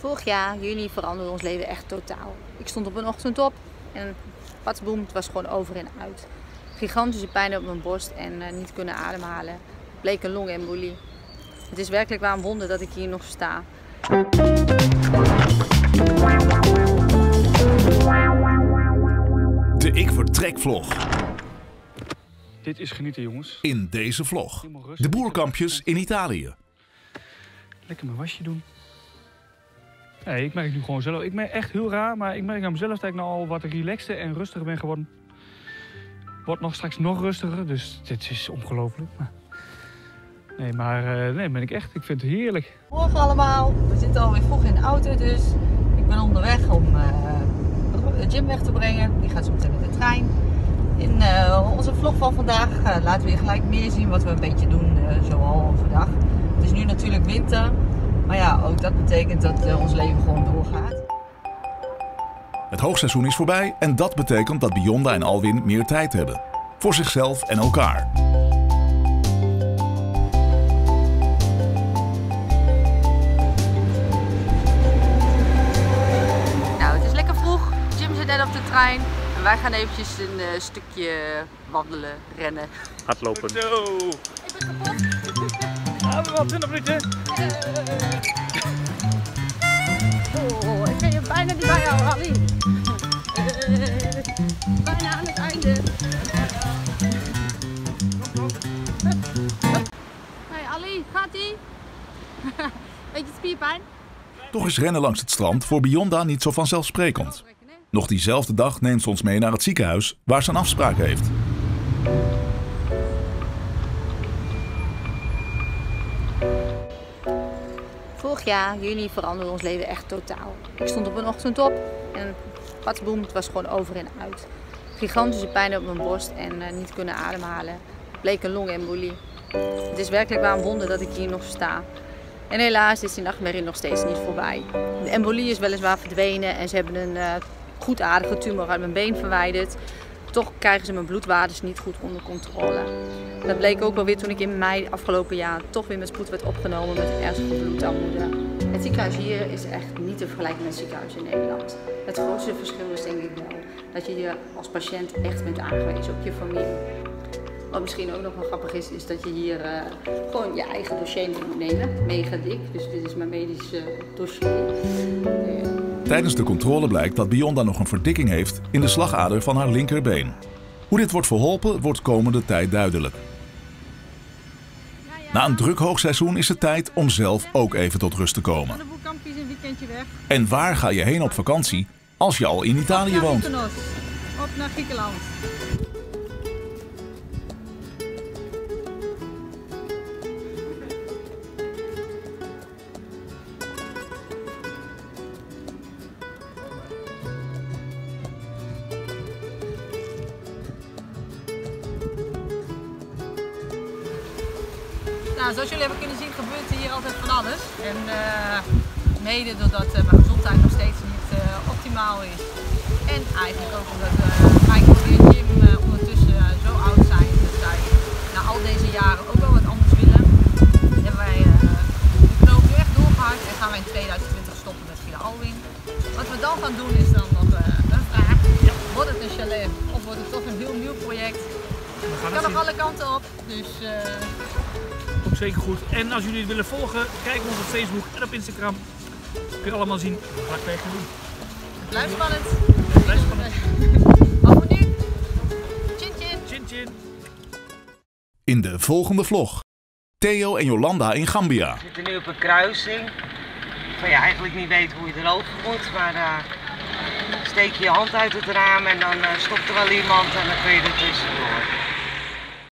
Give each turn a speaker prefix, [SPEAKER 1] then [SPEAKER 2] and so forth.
[SPEAKER 1] Vorig jaar, juni, veranderde ons leven echt totaal. Ik stond op een ochtend op en patsboom, het was gewoon over en uit. Gigantische pijn op mijn borst en uh, niet kunnen ademhalen. Bleek een longembolie. Het is werkelijk waar een wonder dat ik hier nog sta.
[SPEAKER 2] De Ik Vertrek vlog.
[SPEAKER 3] Dit is genieten jongens.
[SPEAKER 2] In deze vlog. De boerkampjes in Italië.
[SPEAKER 3] Lekker mijn wasje doen. Nee, ik merk nu gewoon zelf. Ik merk echt heel raar, maar ik merk aan mezelf dat ik nou al wat relaxter en rustiger ben geworden. Wordt nog straks nog rustiger, dus dit is ongelooflijk. Nee, maar uh, nee, ben ik echt. Ik vind het heerlijk.
[SPEAKER 1] Morgen allemaal. We zitten alweer vroeg in de auto, dus ik ben onderweg om uh, Jim weg te brengen. Die gaat zo meteen met de trein. In uh, onze vlog van vandaag laten we je gelijk meer zien wat we een beetje doen zoal overdag. Het is nu natuurlijk winter. Maar ja, ook dat betekent dat uh, ons leven gewoon doorgaat.
[SPEAKER 2] Het hoogseizoen is voorbij en dat betekent dat Bionda en Alwin meer tijd hebben. Voor zichzelf en elkaar.
[SPEAKER 1] Nou, het is lekker vroeg. Jim zit net op de trein. En wij gaan eventjes een uh, stukje wandelen, rennen.
[SPEAKER 3] Hardlopen.
[SPEAKER 4] Zo.
[SPEAKER 1] Ik ben kapot.
[SPEAKER 3] Ja, we wel 20 minuten.
[SPEAKER 1] Oh, ik ben je bijna niet bij jou, Ali. bijna aan het einde. Hey Ali, gaat ie? Beetje spierpijn?
[SPEAKER 2] Toch is rennen langs het strand voor Bionda niet zo vanzelfsprekend. Nog diezelfde dag neemt ze ons mee naar het ziekenhuis waar ze een afspraak heeft.
[SPEAKER 1] Vorig jaar, juni, veranderde ons leven echt totaal. Ik stond op een ochtend op en patsboom, het was gewoon over en uit. Gigantische pijn op mijn borst en uh, niet kunnen ademhalen. Bleek een longembolie. Het is werkelijk waar een wonder dat ik hier nog sta. En helaas is die nachtmerrie nog steeds niet voorbij. De embolie is weliswaar verdwenen en ze hebben een uh, goedaardige tumor uit mijn been verwijderd. Toch krijgen ze mijn bloedwaardes niet goed onder controle. Dat bleek ook wel weer toen ik in mei afgelopen jaar toch weer met spoed werd opgenomen met een ernstige bloedarmoede. Het ziekenhuis hier is echt niet te vergelijken met het ziekenhuis in Nederland. Het grootste verschil is denk ik wel dat je hier als patiënt echt bent aangewezen op je familie. Wat misschien ook nog wel grappig is, is dat je hier uh, gewoon je eigen dossier moet nemen. Mega dik, dus dit is mijn medisch uh, dossier. Uh,
[SPEAKER 2] Tijdens de controle blijkt dat Bionda nog een verdikking heeft in de slagader van haar linkerbeen. Hoe dit wordt verholpen wordt komende tijd duidelijk. Na een druk hoogseizoen is het tijd om zelf ook even tot rust te komen. En waar ga je heen op vakantie als je al in Italië woont?
[SPEAKER 1] Op naar Griekenland. Nou, zoals jullie hebben kunnen zien gebeurt hier altijd van alles. En uh, mede doordat uh, mijn gezondheid nog steeds niet uh, optimaal is. En eigenlijk ook omdat Michael en Jim ondertussen zo oud zijn dat zij na al deze jaren ook wel wat anders willen. Hebben wij de knoop nu echt doorgehakt en gaan wij in 2020 stoppen met Villa Alwin. Wat we dan gaan doen is dan nog een vraag. Wordt het een chalet of wordt het toch een heel nieuw project? Het kan nog alle kanten op. Dus,
[SPEAKER 3] Komt zeker goed. En als jullie het willen volgen, kijk ons op Facebook en op Instagram. Kun je allemaal zien wat wij gaan doen.
[SPEAKER 1] Blijf spannend.
[SPEAKER 3] Blijf spannend.
[SPEAKER 1] Nu, chin chin.
[SPEAKER 3] Chin chin.
[SPEAKER 2] In de volgende vlog. Theo en Jolanda in Gambia.
[SPEAKER 5] We zitten nu op een kruising. Van je eigenlijk niet weet hoe je erover moet, maar uh, steek je je hand uit het raam en dan uh, stopt er wel iemand en dan kun je er tussendoor.